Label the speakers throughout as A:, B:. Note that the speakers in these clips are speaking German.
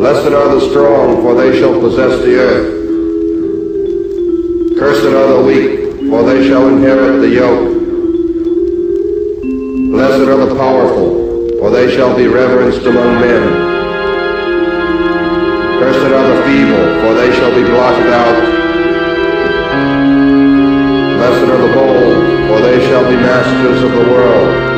A: Blessed are the strong, for they shall possess the earth. Cursed are the weak, for they shall inherit the yoke. Blessed are the powerful, for they shall be reverenced among men. Cursed are the feeble, for they shall be blotted out. Blessed are the bold, for they shall be masters of the world.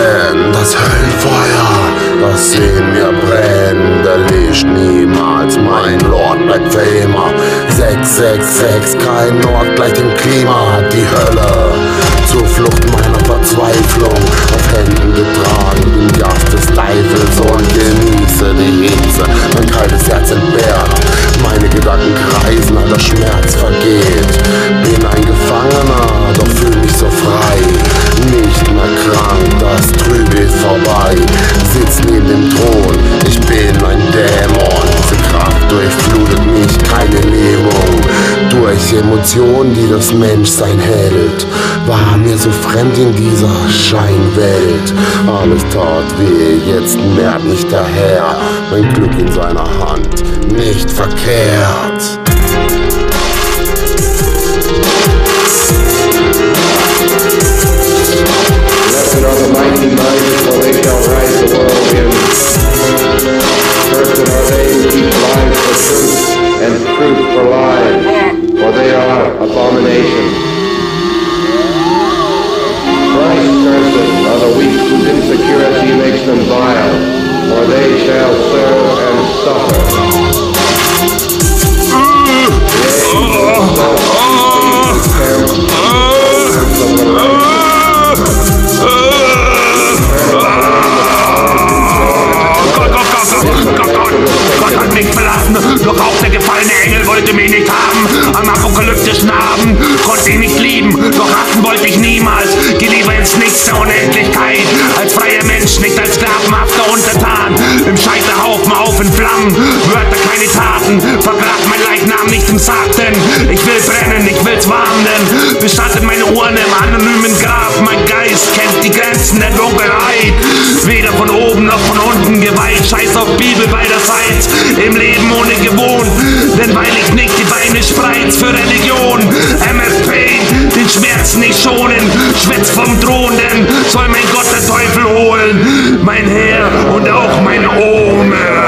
B: Represent das Höllenfeuer, das in mir brennt, erlischt niemals, mein Lord bleibt für immer. 666, kein Ort gleich dem Klima, die Hölle, Zuflucht meiner Verzweiflung, Durchflutet mich, keine Lähmung, durch Emotionen, die das Menschsein hält, war mir so fremd in dieser Scheinwelt, alles tat weh, jetzt mehrt mich der Herr, mein Glück in seiner Hand, nicht verkehrt.
A: And truth for lies, for they are abomination.
C: Doch hassen wollte ich niemals. Geh lieber ins Nichts der Unendlichkeit, als freier Mensch, nicht als sklavenhafter Untertan. Im Scheiterhaufen auf in Flammen, Wörter keine Taten, vergrab mein Leichnam nicht im Sarg, denn ich will brennen, ich will's warm, denn bestattet meine Urne im anonymen Grab. Mein Geist kennt die Grenzen der Dunkelheit, weder von oben noch von unten geweiht. Scheiß auf Bibel beiderseits, im Herz nicht schonen, schwitzt vom Drohnen, soll mein Gott der Teufel holen, mein Herr und auch mein Ohne.